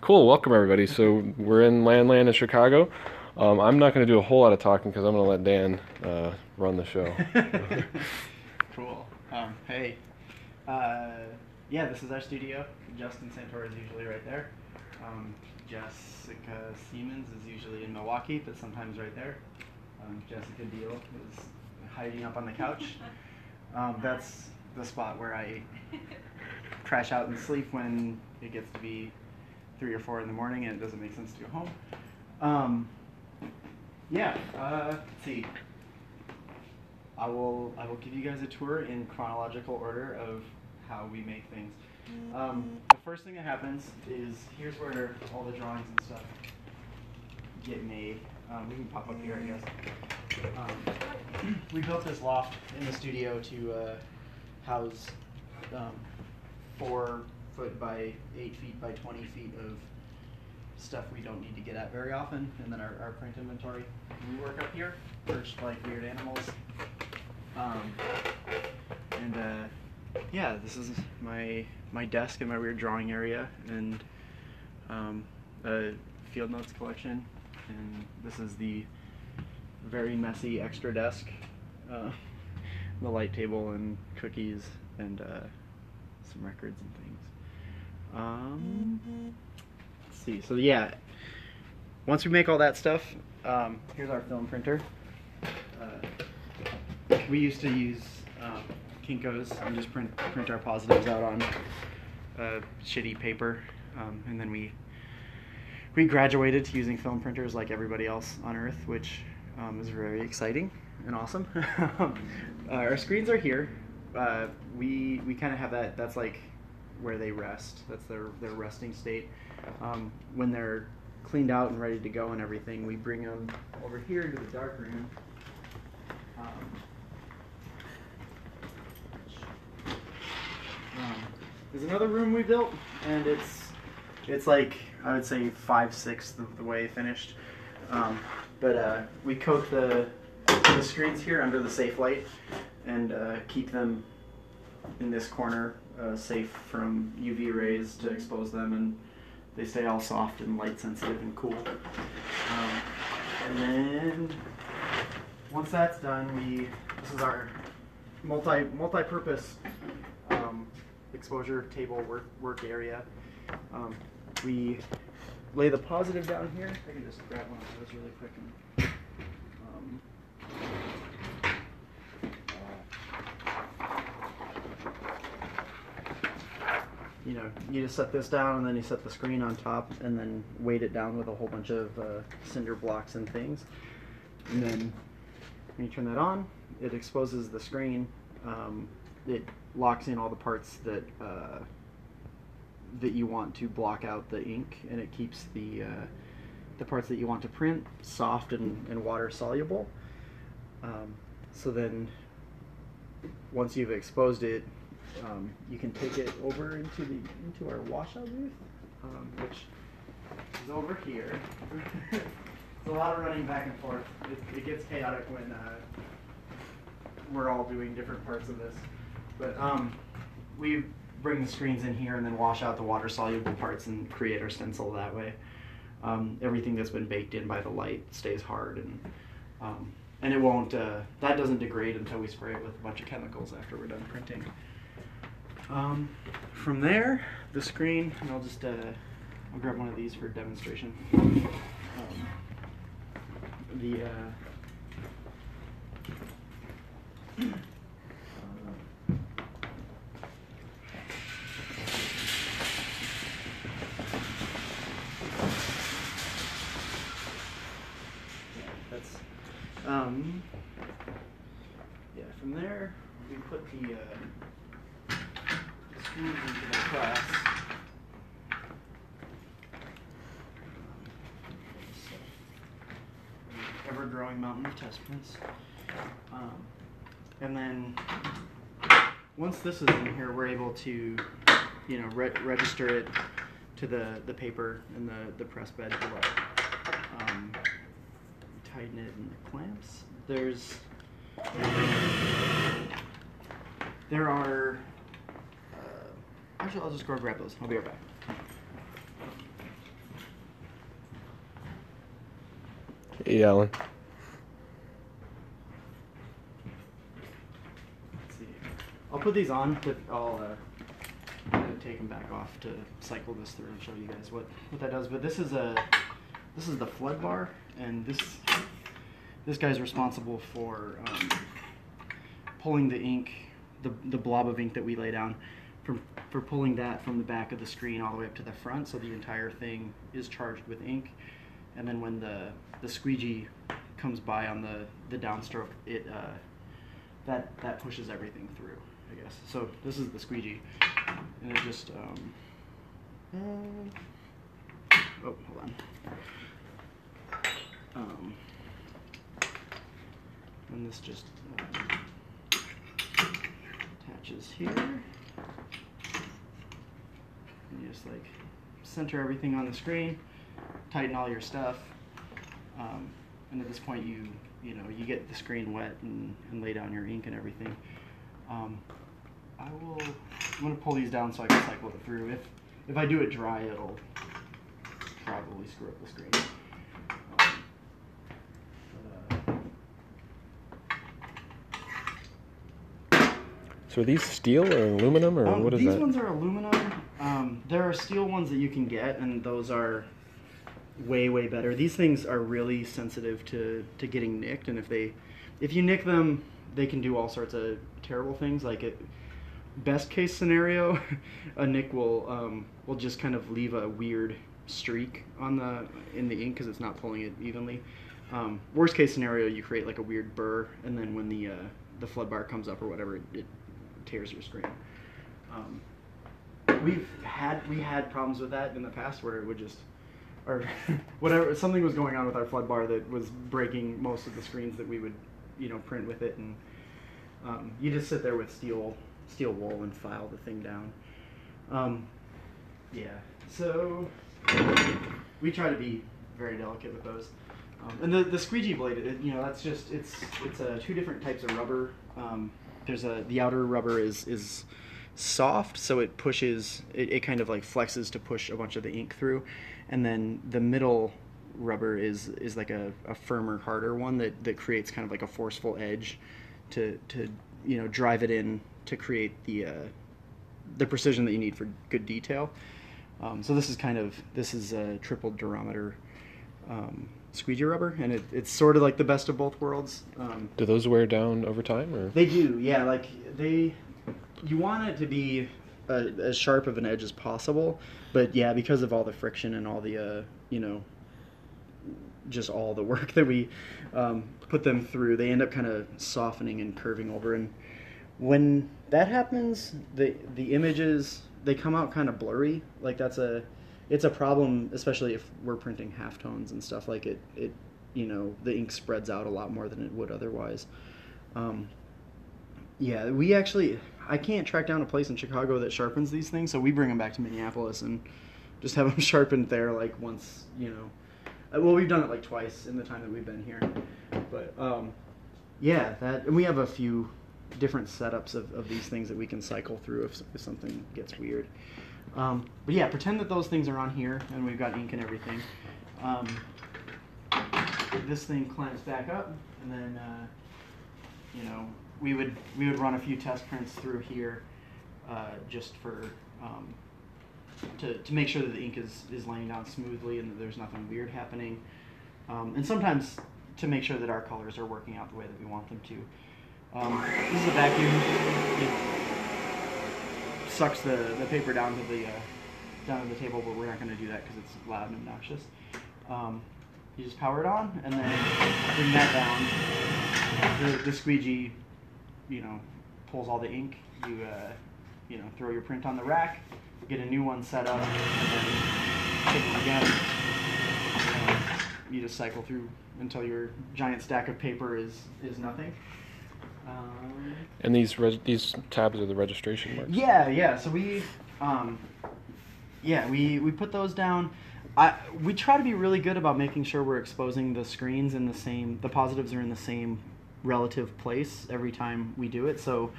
Cool. Welcome everybody. So we're in Landland in Chicago. Um, I'm not going to do a whole lot of talking because I'm going to let Dan uh, run the show. cool. Um, hey. Uh, yeah, this is our studio. Justin Santora is usually right there. Um, Jessica Seamans is usually in Milwaukee, but sometimes right there. Um, Jessica Deal is hiding up on the couch. Um, that's the spot where I crash out and sleep when it gets to be three or four in the morning and it doesn't make sense to go home. Um, yeah, uh, let's see. I will I will give you guys a tour in chronological order of how we make things. Um, the first thing that happens is here's where all the drawings and stuff get made. Um, we can pop up here, I guess. Um, we built this loft in the studio to uh, house um, four foot by eight feet by 20 feet of stuff we don't need to get at very often, and then our, our print inventory. We work up here, perched like weird animals. Um, and uh, yeah, this is my my desk and my weird drawing area, and um, a field notes collection, and this is the very messy extra desk, uh, the light table and cookies and uh, some records and things. Um, let's see. So yeah, once we make all that stuff, um, here's our film printer. Uh, we used to use um, Kinko's and just print print our positives out on uh, shitty paper, um, and then we we graduated to using film printers like everybody else on Earth, which um, is very exciting and awesome. uh, our screens are here. Uh, we we kind of have that. That's like where they rest. That's their their resting state. Um, when they're cleaned out and ready to go and everything, we bring them over here into the dark room. Um, um, there's another room we built, and it's it's like I would say five sixths of the way finished. Um, but uh, we coat the the screens here under the safe light and uh, keep them in this corner uh, safe from UV rays to expose them, and they stay all soft and light sensitive and cool. Um, and then once that's done, we this is our multi multi-purpose um, exposure table work work area. Um, we lay the positive down here. I can just grab one of those really quick. And, um, you know, you just set this down and then you set the screen on top and then weight it down with a whole bunch of uh, cinder blocks and things. And then when you turn that on, it exposes the screen. Um, it locks in all the parts that uh, that you want to block out the ink, and it keeps the uh, the parts that you want to print soft and, and water soluble. Um, so then, once you've exposed it, um, you can take it over into the into our washout booth, um, which is over here. it's a lot of running back and forth. It, it gets chaotic when uh, we're all doing different parts of this. But um, we bring the screens in here and then wash out the water soluble parts and create our stencil that way. Um, everything that's been baked in by the light stays hard and um, and it won't uh, that doesn't degrade until we spray it with a bunch of chemicals after we're done printing. Um, from there, the screen, and I'll just uh, I'll grab one of these for demonstration. Um, the uh, that's um, yeah. From there, we put the uh, screws into the press. Ever growing mountain of test prints. Um, and then once this is in here, we're able to, you know, re- register it to the, the paper and the, the press bed below. Um, tighten it in the clamps. There's there are. Actually, I'll just go grab those. I'll be right back. Hey, Alan. Let's see. I'll put these on, but I'll uh, take them back off to cycle this through and show you guys what, what that does. But this is a this is the flood bar, and this this guy's responsible for um, pulling the ink, the, the blob of ink that we lay down from for pulling that from the back of the screen all the way up to the front, so the entire thing is charged with ink. And then when the the squeegee comes by on the the downstroke, it uh, that that pushes everything through, I guess. So this is the squeegee, and it just um, uh, oh hold on. Um, and this just um, attaches here. You just like center everything on the screen, tighten all your stuff, um, and at this point you you know you get the screen wet and, and lay down your ink and everything. Um, I will. I'm gonna pull these down so I can cycle it through. If if I do it dry, it'll probably screw up the screen. Um, but, uh, So are these steel or aluminum or Um, what is these that? ones are aluminum. Um, there are steel ones that you can get, and those are way way better. These things are really sensitive to to getting nicked, and if they if you nick them, they can do all sorts of terrible things. Like it, best case scenario, a nick will um, will just kind of leave a weird streak on the in the ink because it's not pulling it evenly. Um, worst case scenario, you create like a weird burr, and then when the uh, the flood bar comes up or whatever, it, it tears your screen. Um, we've had we had problems with that in the past where it would just or whatever something was going on with our flood bar that was breaking most of the screens that we would you know print with it. And um, you just sit there with steel steel wool and file the thing down. Um, yeah. So we try to be very delicate with those. Um, and the, the squeegee blade it, you know that's just it's it's uh, two different types of rubber. Um, there's a the outer rubber is is soft so it pushes it, it kind of like flexes to push a bunch of the ink through. And then the middle rubber is is like a, a firmer harder one that, that creates kind of like a forceful edge to to you know drive it in to create the uh, the precision that you need for good detail. Um, so this is kind of this is a triple durometer um, squeegee rubber and it, it's sort of like the best of both worlds um, Do those wear down over time or? they do, yeah. Like they, you want it to be uh, as sharp of an edge as possible, but yeah, because of all the friction and all the, uh, you know, just all the work that we um, put them through, they end up kind of softening and curving over. And when that happens, the the images they come out kind of blurry. Like that's a, it's a problem, especially if we're printing halftones and stuff. Like it, it, you know, the ink spreads out a lot more than it would otherwise. Um, yeah, we actually I can't track down a place in Chicago that sharpens these things, so we bring them back to Minneapolis and just have them sharpened there like once, you know. Uh, Well, we've done it like twice in the time that we've been here, but um, yeah, that and we have a few different setups of, of these things that we can cycle through if, if something gets weird. Um, but yeah, pretend that those things are on here and we've got ink and everything. Um, this thing clamps back up and then. Uh, you know, we would we would run a few test prints through here, uh, just for um, to to make sure that the ink is is laying down smoothly and that there's nothing weird happening, um, and sometimes to make sure that our colors are working out the way that we want them to. Um, this is a vacuum. It sucks the, the paper down to the uh, down to the table, but we're not going to do that because it's loud and obnoxious. Um, you just power it on and then bring that down the, the squeegee, you know, pulls all the ink. You, uh, you know, throw your print on the rack, get a new one set up, and then take it again. You just cycle through until your giant stack of paper is is nothing. Um, And these reg- these tabs are the registration marks. yeah, yeah. So we, um, yeah, we we put those down. I we try to be really good about making sure we're exposing the screens in the same. The positives are in the same relative place every time we do it. So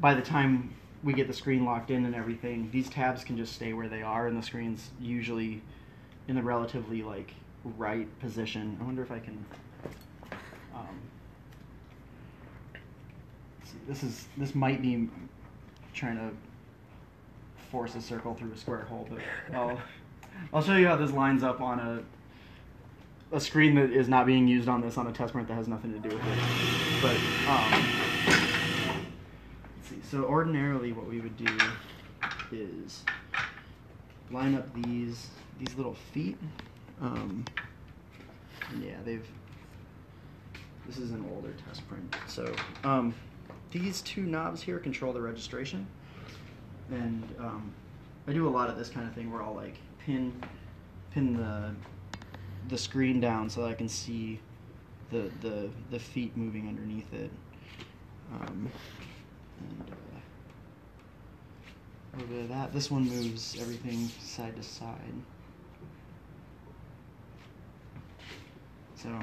by the time we get the screen locked in and everything, these tabs can just stay where they are, and the screen's usually in the relatively like right position. I wonder if I can. Um, let's see, this is this might be trying to force a circle through a square hole, but I'll I'll show you how this lines up on a a screen that is not being used on this on a test print that has nothing to do with it. But um, let's see. So ordinarily, what we would do is line up these these little feet. Um, yeah, they've. This is an older test print. So um, these two knobs here control the registration, and um, I do a lot of this kind of thing where I'll like pin pin the the screen down so that I can see the the the feet moving underneath it. Um, and, uh, a little bit of that. This one moves everything side to side. So,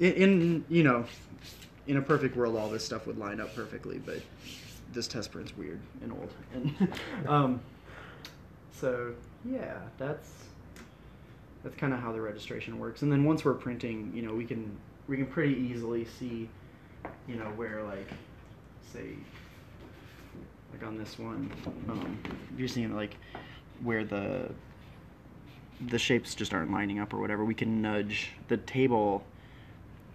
in, in you know, in a perfect world, all this stuff would line up perfectly, but this test print's weird and old. And um, so yeah, that's that's kind of how the registration works. And then once we're printing, you know, we can we can pretty easily see, you know, where like, say, like on this one, um, you're seeing like where the the shapes just aren't lining up or whatever. We can nudge the table,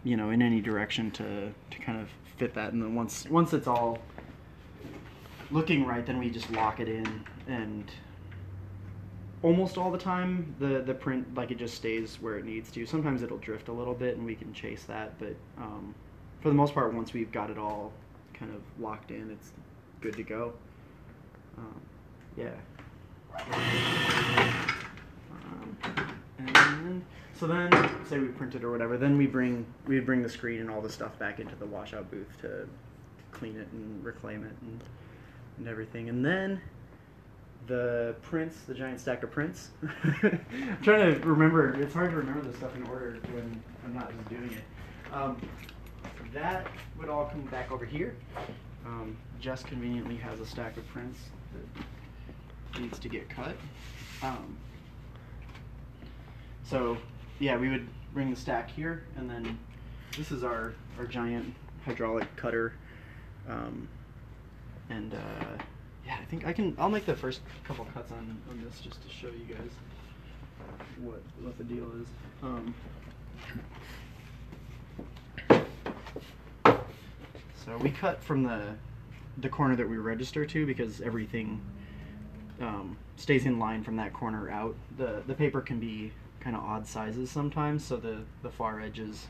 you know, in any direction to to kind of fit that. And then once once it's all looking right, then we just lock it in. And almost all the time the the print like it just stays where it needs to. Sometimes it'll drift a little bit and we can chase that but um, for the most part once we've got it all kind of locked in it's good to go. Um, yeah and so then say we printed or whatever then we bring we bring the screen and all the stuff back into the washout booth to clean it and reclaim it and, and everything and then the prints, the giant stack of prints. I'm trying to remember. It's hard to remember this stuff in order when I'm not just doing it. Um, that would all come back over here. Um, Jess conveniently has a stack of prints that needs to get cut. Um, so, yeah, we would bring the stack here, and then this is our, our giant hydraulic cutter. Um, and uh, yeah, I think I can. I'll make the first couple cuts on on this just to show you guys what what the deal is. Um, so we cut from the the corner that we register to because everything um, stays in line from that corner out. The the paper can be kind of odd sizes sometimes, so the the far edges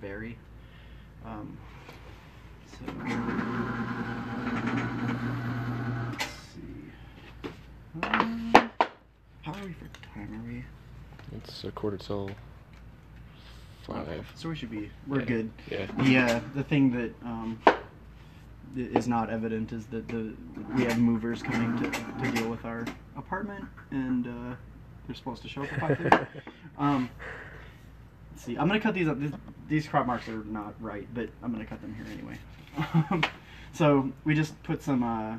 vary. Um, so. Um, how are we for time? Are we? It's a quarter till five. So we should be. We're Yeah. good. Yeah. The uh, the thing that um, is not evident is that the we have movers coming to, to deal with our apartment, and uh, they're supposed to show up at five thirty. um, let's see. I'm gonna cut these up. These, these crop marks are not right, but I'm gonna cut them here anyway. Um, so we just put some. Uh,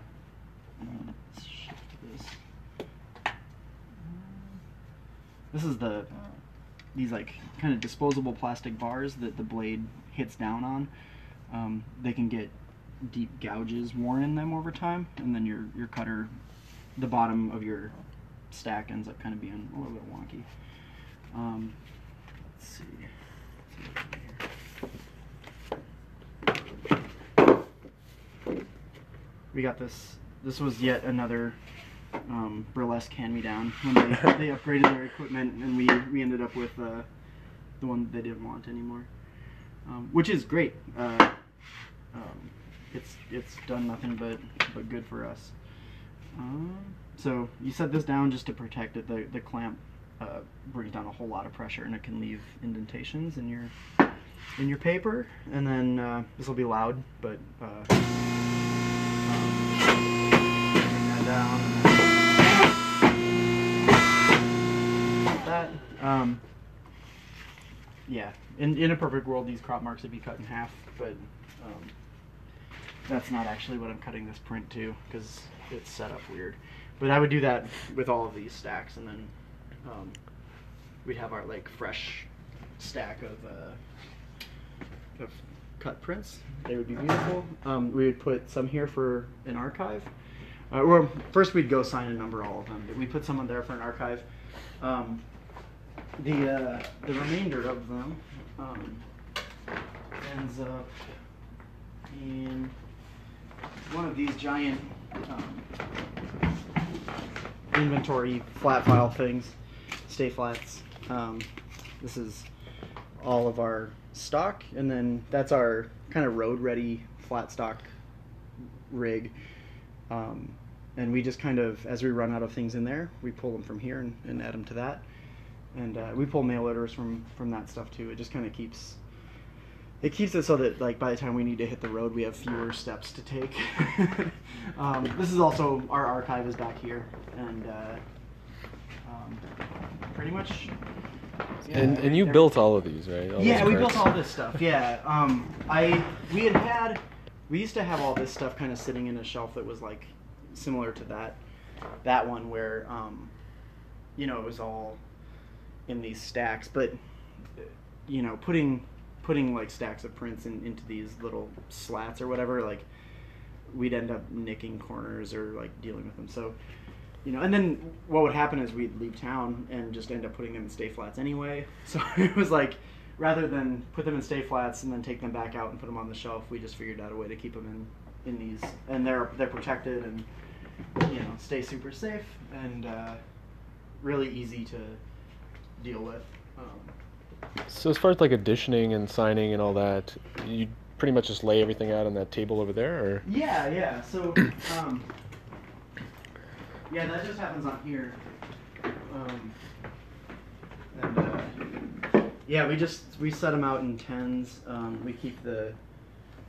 let's shift this. This is the these like kind of disposable plastic bars that the blade hits down on. Um, they can get deep gouges worn in them over time, and then your your cutter, the bottom of your stack ends up kind of being a little bit wonky. Um, let's see. Let's see. We got this. This was yet another um, burlesque hand-me-down when they, they upgraded their equipment, and we we ended up with uh, the one they didn't want anymore, um, which is great. Uh, um, it's it's done nothing but but good for us. Um, so you set this down just to protect it. The the clamp uh, brings down a whole lot of pressure, and it can leave indentations in your in your paper. And then uh, this will be loud, but uh, um, bring that down. that. Um, yeah, in in a perfect world, these crop marks would be cut in half, but um, that's not actually what I'm cutting this print to because it's set up weird. But I would do that with all of these stacks, and then um, we'd have our like fresh stack of, uh, of cut prints. They would be beautiful. Um, we would put some here for an archive. Uh, first we'd go sign and number all of them, but we put some in there for an archive. Um, the uh, the remainder of them um, ends up in one of these giant um, inventory flat file things, stay flats. Um, this is all of our stock, and then that's our kind of road ready flat stock rig. Um, and we just kind of, as we run out of things in there, we pull them from here and, and add them to that. And uh, we pull mail orders from from that stuff too. It just kind of keeps it keeps it so that like by the time we need to hit the road, we have fewer steps to take. um, this is also our archive is back here, and uh, um, pretty much. yeah, and and you built all of these, right? All yeah, we built all this stuff. Yeah, um, I we had had we used to have all this stuff kind of sitting in a shelf that was like similar to that that one where um, you know it was all in these stacks, but you know putting putting like stacks of prints in, into these little slats or whatever like we'd end up nicking corners or like dealing with them. So you know and then what would happen is we'd leave town and just end up putting them in stay flats anyway. So it was like rather than put them in stay flats and then take them back out and put them on the shelf we just figured out a way to keep them in in these. And they're they're protected and you know stay super safe and uh, really easy to deal with. Um, So as far as like additioning and signing and all that, you pretty much just lay everything out on that table over there, or Yeah, yeah. So, um, yeah, that just happens on here. Um, and uh, yeah, we just we set them out in tens. Um, we keep the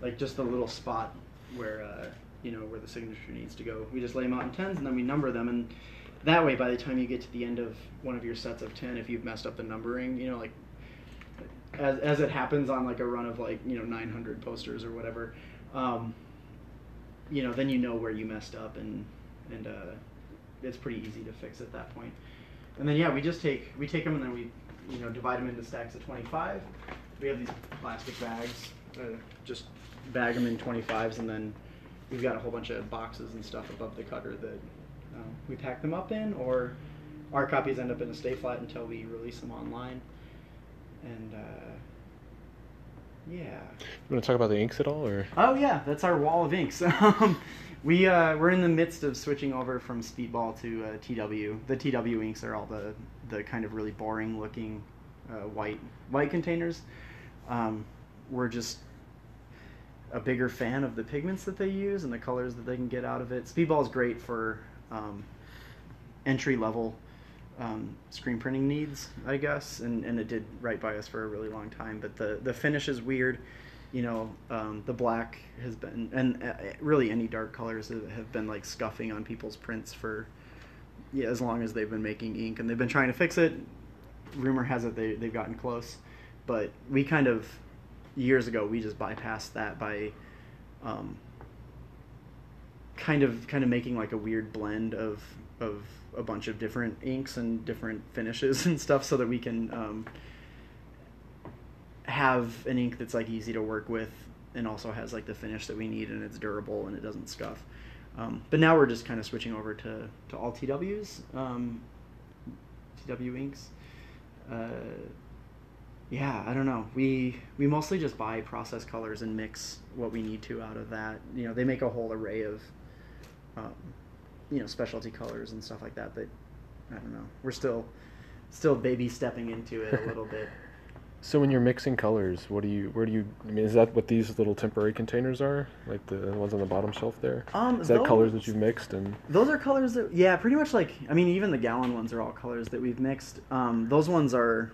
like just the little spot where uh, you know where the signature needs to go. We just lay them out in tens, and then we number them, and that way, by the time you get to the end of one of your sets of ten, if you've messed up the numbering, you know, like as as it happens on like a run of like you know 900 posters or whatever um, you know then you know where you messed up and and uh, it's pretty easy to fix at that point. and then yeah we just take we take them and then we you know divide them into stacks of 25 we have these plastic bags uh, just bag them in 25s and then we've got a whole bunch of boxes and stuff above the cutter that um, we pack them up in or our copies end up in a stay flat until we release them online and uh, yeah. you want to talk about the inks at all, or Oh yeah, that's our wall of inks. Um, we uh, we're in the midst of switching over from Speedball to uh, TW. The TW inks are all the the kind of really boring looking uh, white white containers. Um, we're just a bigger fan of the pigments that they use and the colors that they can get out of it. Speedball is great for um, entry level um, screen printing needs, I guess, and, and it did right by us for a really long time. But the the finish is weird, you know. Um, the black has been, and uh, really any dark colors have been like scuffing on people's prints for yeah as long as they've been making ink, and they've been trying to fix it. Rumor has it they they've gotten close, but we kind of years ago we just bypassed that by. Um, kind of kind of making like a weird blend of of a bunch of different inks and different finishes and stuff so that we can um, have an ink that's like easy to work with and also has like the finish that we need and it's durable and it doesn't scuff um, but now we're just kind of switching over to, to all TWs um, TW inks uh, yeah, I don't know. We we mostly just buy process colors and mix what we need to out of that. You know, they make a whole array of, um, you know, specialty colors and stuff like that. But I don't know. We're still still baby stepping into it a little bit. so when you're mixing colors, what do you, where do you, I mean, is that what these little temporary containers are, like the ones on the bottom shelf there? Um, Is that colors that you've mixed and? Those are colors that, yeah, pretty much like, I mean, even the gallon ones are all colors that we've mixed. Um, those ones are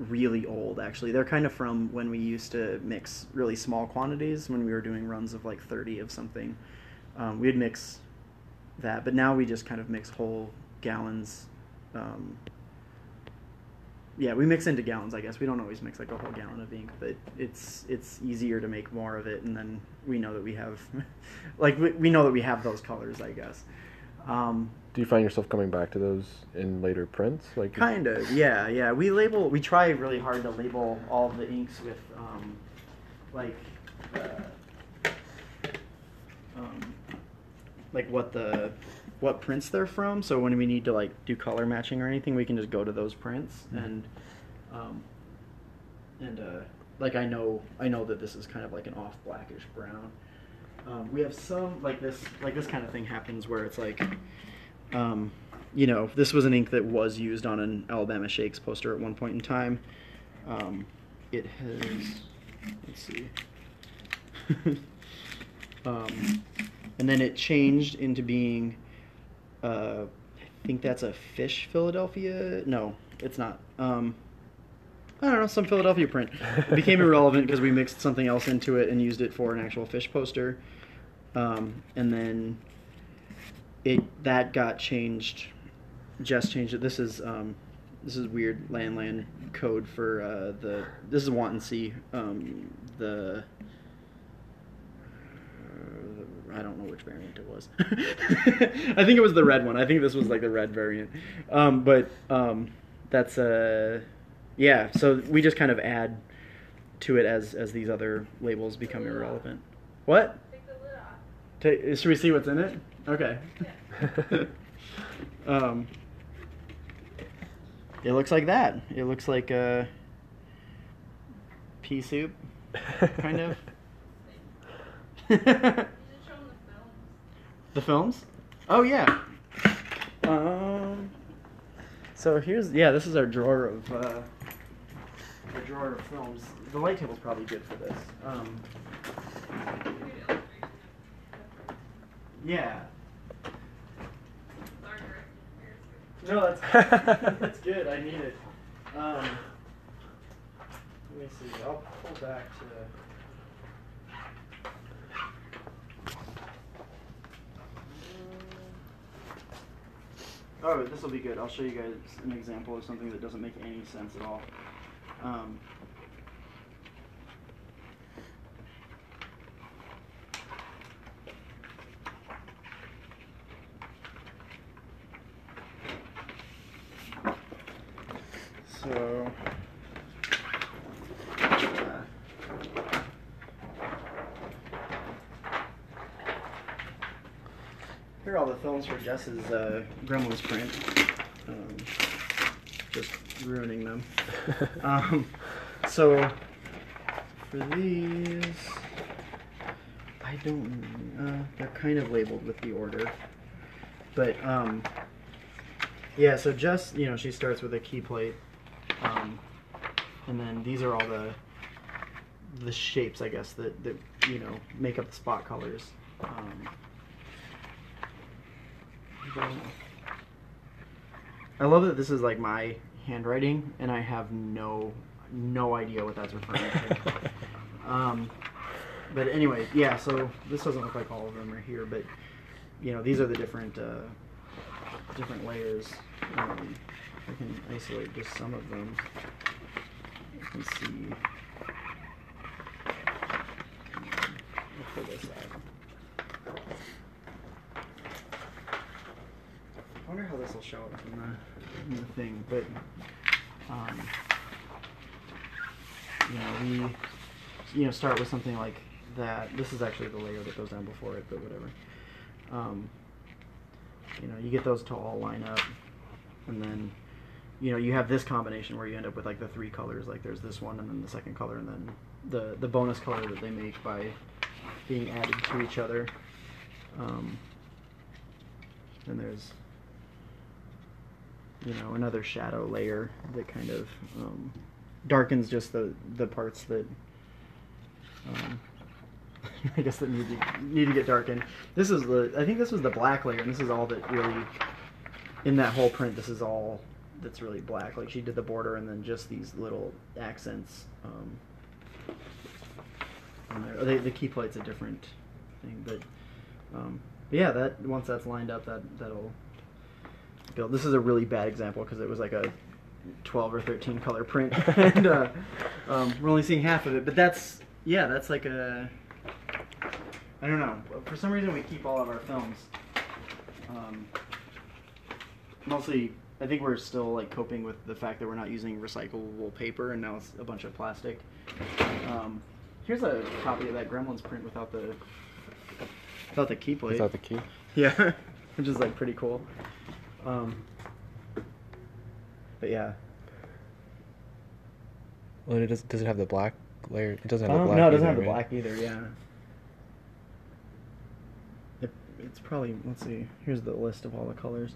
really old, actually. They're kind of from when we used to mix really small quantities, when we were doing runs of like 30 of something. Um, we'd mix that, but now we just kind of mix whole gallons. Um, yeah, we mix into gallons, I guess. We don't always mix like a whole gallon of ink, but it's it's easier to make more of it, and then we know that we have, like we, we know that we have those colors, I guess. Um, Do you find yourself coming back to those in later prints? Like Kind of, yeah, yeah. We label, we try really hard to label all the inks with, um, like, uh, um, like what the, what prints they're from. So when we need to like do color matching or anything, we can just go to those prints Mhm. and, um, and uh, like I know, I know that this is kind of like an off blackish brown. Um, we have some like this, like this kind of thing happens where it's like, um, you know, this was an ink that was used on an Alabama Shakes poster at one point in time. Um, it has, let's see, um, and then it changed into being, uh, I think that's a Phish Philadelphia. No, it's not. Um, I don't know, some Philadelphia print. It became irrelevant because we mixed something else into it and used it for an actual Phish poster. Um, and then it that got changed. Just changed it. This is um, this is weird Landland code for uh, the. This is want and see um, the. Uh, I don't know which variant it was. I think it was the red one. I think this was like the red variant. Um, but um, that's uh, yeah. So we just kind of add to it as as these other labels become irrelevant. What? Take the lid off. Ta should we see what's in it? Okay. um, it looks like that. It looks like a pea soup, kind of. You should show them the films. Oh yeah. Um. So here's yeah. This is our drawer of uh, our drawer of films. The light table's probably good for this. Um, You could illustrate yeah. it. Sorry, Rick. No, that's that's good. I need it. Um, let me see. I'll pull back to. Oh, this will be good. I'll show you guys an example of something that doesn't make any sense at all. Um, so. uh, Are all the films for Jess's uh, Gremlins print. Um, just ruining them. Um, so for these, I don't. Uh, they're kind of labeled with the order, but um, yeah. So Jess, you know, she starts with a key plate, um, and then these are all the the shapes, I guess, that that you know make up the spot colors. Um, I love that this is like my handwriting, and I have no no idea what that's referring to. um, but anyway, yeah. So this doesn't look like all of them are here, but you know these are the different uh, different layers. Um, I can isolate just some of them. You can see. I'll pull this out. I wonder how this will show up in the, in the thing, but um, you know, we you know start with something like that. This is actually the layer that goes down before it, but whatever. Um, you know, you get those to all line up, and then you know you have this combination where you end up with like the three colors. Like there's this one, and then the second color, and then the the bonus color that they make by being added to each other. Um, and there's you know another shadow layer that kind of um, darkens just the the parts that um, I guess that need to need to get darkened. This is the I think this was the black layer, and this is all that really in that whole print. This is all that's really black. Like she did the border, and then just these little accents. Um, on there. The, the key plate's a different thing, but, um, but yeah, that once that's lined up, that that'll build. This is a really bad example because it was like a 12 or 13 color print, and uh, um, we're only seeing half of it. But that's yeah, that's like a I don't know. For some reason, we keep all of our films. Um, mostly I think we're still like coping with the fact that we're not using recyclable paper and now it's a bunch of plastic. Um, here's a copy of that Gremlins print without the without the key plate. That the key? Yeah, which is like pretty cool. Um, but yeah, Well, it does. Does it have the black layer? It doesn't have the Um, black. no, it doesn't either, have the black either. Yeah. It, it's probably let's see. Here's the list of all the colors.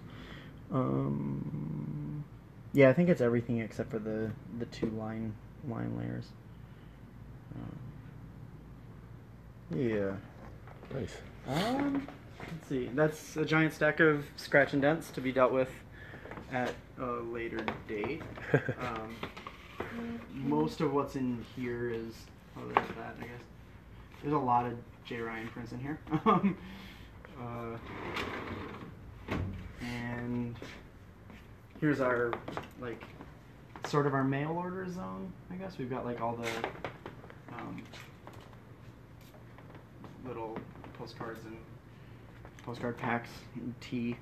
Um, yeah, I think it's everything except for the the two line line layers. Um, yeah. Nice. Um, let's see. That's a giant stack of scratch and dents to be dealt with at a later date. Um, most of what's in here is oh, there's that. I guess there's a lot of Jay Ryan prints in here. Um, uh, and here's our like sort of our mail order zone. I guess we've got like all the um, little postcards and postcard packs and tea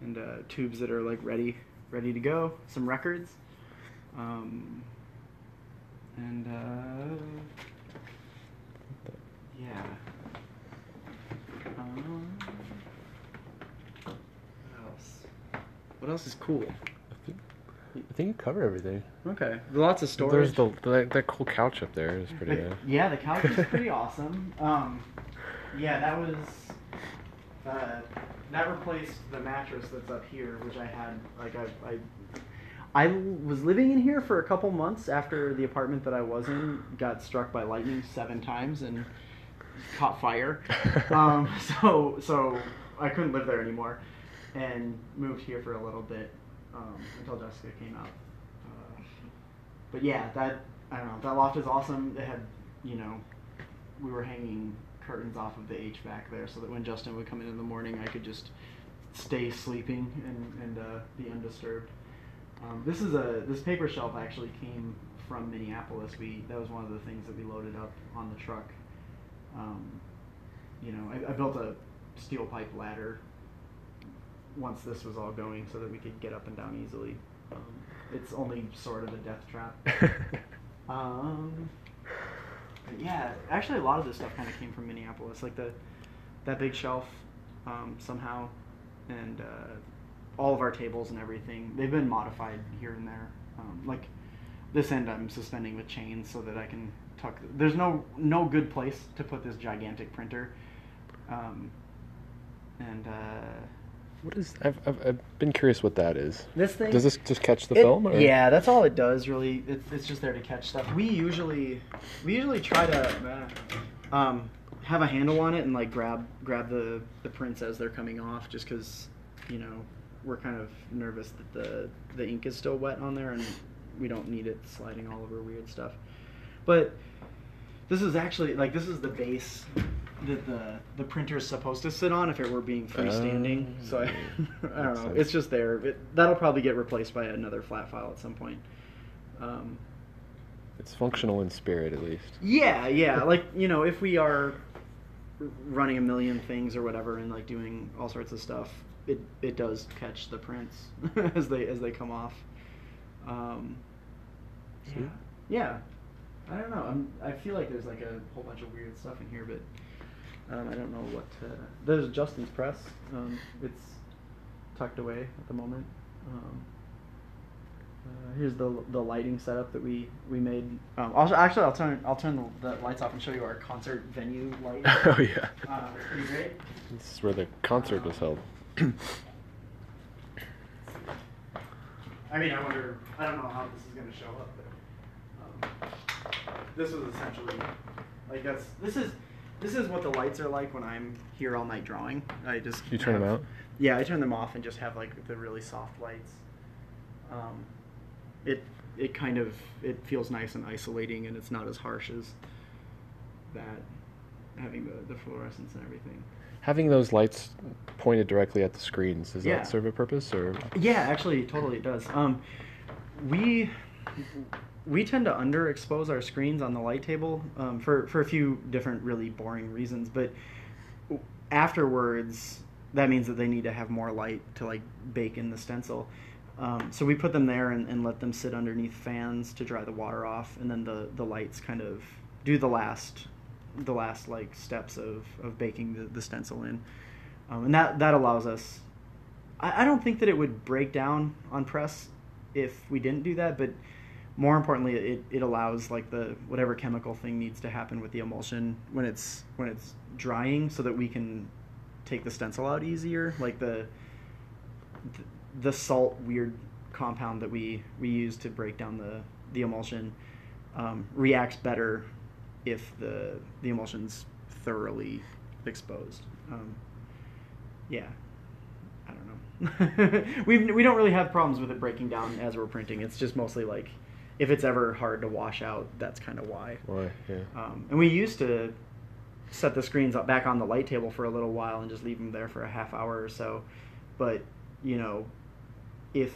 and uh, tubes that are like ready ready to go some records um, and uh, yeah um, what else what else is cool I think you cover everything. okay lots of storage There's the that, that cool couch up there is pretty. The- yeah, the couch is pretty awesome. Um, yeah, that was uh, that replaced the mattress that's up here, which I had like I, I I was living in here for a couple months after the apartment that I was in got struck by lightning seven times and caught fire. um, so so I couldn't live there anymore, and moved here for a little bit um, until Jessica came out. Uh, but yeah, that I don't know. That loft is awesome. It had, you know, we were hanging curtains off of the HVAC there, so that when Justin would come in in the morning, I could just stay sleeping and and uh, be undisturbed. Um, this is a this paper shelf actually came from Minneapolis. We that was one of the things that we loaded up on the truck. Um, you know, I, I built a steel pipe ladder once this was all going, so that we could get up and down easily. Um, it's only sort of a death trap. Um, yeah, actually, a lot of this stuff kind of came from Minneapolis, like the that big shelf um, somehow, and uh, all of our tables and everything. They've been modified here and there. Um, like this end, I'm suspending with chains so that I can tuck. There's no no good place to put this gigantic printer, um, and uh, what is? I've, I've I've been curious what that is. this thing. Does this just catch the It- film? Or? Yeah, that's all it does. Really, it's, it's just there to catch stuff. We usually we usually try to uh, um, have a handle on it and like grab grab the the prints as they're coming off, just because you know we're kind of nervous that the the ink is still wet on there and we don't need it sliding all over weird stuff. But this is actually like this is the base that the the printer is supposed to sit on if it were being freestanding. so I, I don't know. sense. It's just there. It, that'll probably get replaced by another flat file at some point. Um, It's functional in spirit, at least. yeah, yeah. Like you know, if we are running a million things or whatever and like doing all sorts of stuff, it it does catch the prints as they as they come off. Um, yeah. Yeah. I don't know. I'm, I feel like there's like a whole bunch of weird stuff in here, but um, I don't know what. To, there's Justin's press. Um, it's tucked away at the moment. Um, uh, here's the the lighting setup that we we made. Um, also, actually, I'll turn I'll turn the, the lights off and show you our concert venue light. oh yeah. Uh, it's pretty great. This is where the concert was held. I mean, I wonder. I don't know how this is going to show up, but um, this was essentially like that's this is this is what the lights are like when I'm here all night drawing. I just You turn them out? Yeah, I turn them off and just have like the really soft lights. Um, it it kind of it feels nice and isolating, and it's not as harsh as that having the the fluorescence and everything. Having those lights pointed directly at the screens does Yeah. that serve a purpose, or Yeah, actually, totally it does. Um, we we tend to underexpose our screens on the light table um, for for a few different really boring reasons, but afterwards, that means that they need to have more light to like bake in the stencil. Um, so we put them there and, and let them sit underneath fans to dry the water off, and then the, the lights kind of do the last the last like steps of, of baking the, the stencil in, um, and that that allows us. I, I don't think that it would break down on press if we didn't do that, but more importantly, it, it allows like the whatever chemical thing needs to happen with the emulsion when it's when it's drying, so that we can take the stencil out easier. Like the the, salt weird compound that we we use to break down the the emulsion um, reacts better if the the emulsion's thoroughly exposed. Um, yeah, I don't know. we we don't really have problems with it breaking down as we're printing. It's just mostly like if it's ever hard to wash out, that's kind of why. Why? Yeah. Um, and we used to set the screens up back on the light table for a little while and just leave them there for a half hour or so. But you know, if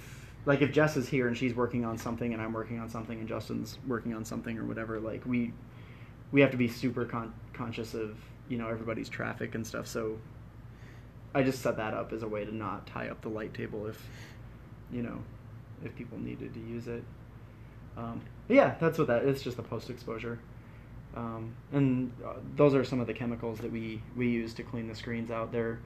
like if Jess is here and she's working on something and I'm working on something and Justin's working on something or whatever, like we we have to be super con- conscious of you know everybody's traffic and stuff. So I just set that up as a way to not tie up the light table if you know if people needed to use it. Um, yeah, that's what that. It's just the post exposure, um, and uh, those are some of the chemicals that we we use to clean the screens out. They're,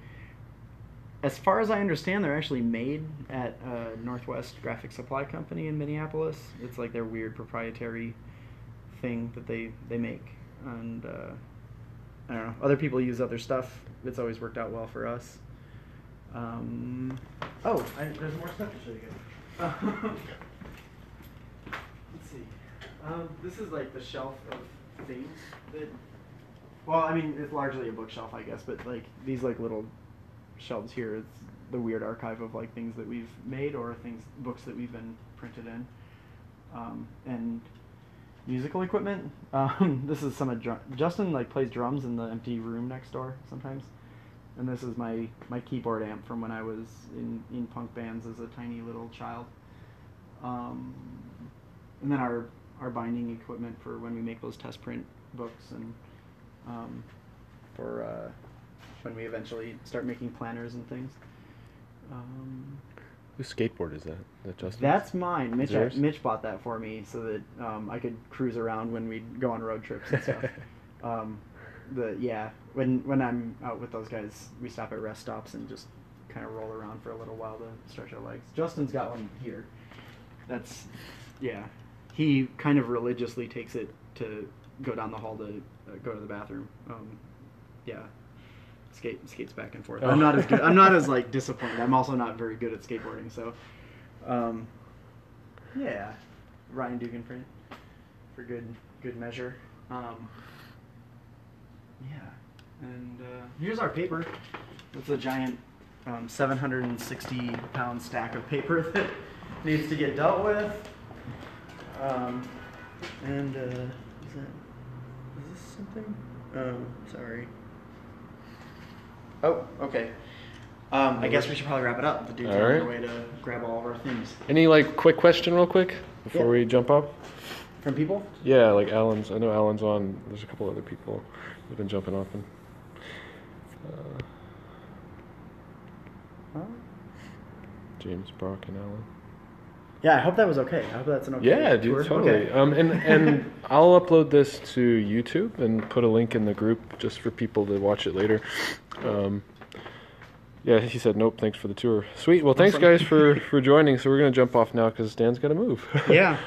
as far as I understand, they're actually made at uh, Northwest Graphic Supply Company in Minneapolis. It's like their weird proprietary thing that they they make, and uh, I don't know. Other people use other stuff. It's always worked out well for us. Um, oh, I, there's more stuff to show you guys. Um, this is like the shelf of things that. Well, I mean, it's largely a bookshelf, I guess, but like these like little shelves here, it's the weird archive of like things that we've made or things books that we've been printed in, um, and musical equipment. Um, this is some of drum- Justin like plays drums in the empty room next door sometimes, and this is my my keyboard amp from when I was in in punk bands as a tiny little child. Um, and then our our binding equipment for when we make those test print books and um, for uh, when we eventually start making planners and things. Um, Whose skateboard is that? Is that Justin? that's mine. Mitch, yours? Mitch bought that for me so that um, I could cruise around when we go on road trips and stuff. um, the yeah, when when I'm out with those guys, we stop at rest stops and just kind of roll around for a little while to stretch our legs. Justin's got one here. That's yeah. He kind of religiously takes it to go down the hall to uh, go to the bathroom. Um, yeah, skate skates back and forth. Oh. I'm not as good. I'm not as like disciplined. I'm also not very good at skateboarding. So, um, yeah, Ryan Duggan print for good good measure. Um, yeah, and uh, here's our paper. It's a giant um, 760 pound stack of paper that needs to get dealt with. Um, and uh, is that is this something? Oh, sorry. Oh, okay. Um, I guess we should probably wrap it up. The dude's All on their right. way to grab all of our things Any like quick question, real quick, before Yeah. we jump up? from people. Yeah, like Alan's. I know Alan's on. There's a couple other people who've been jumping off and. Uh, Huh? James Brock and Alan. Yeah, I hope that was okay. I hope that's an okay. Yeah, tour. dude, totally. Okay. Um, and and I'll upload this to YouTube and put a link in the group just for people to watch it later. Um, yeah, he said nope. Thanks for the tour. Sweet. Well, thanks guys for for joining. So we're gonna jump off now because Dan's got to move. Yeah.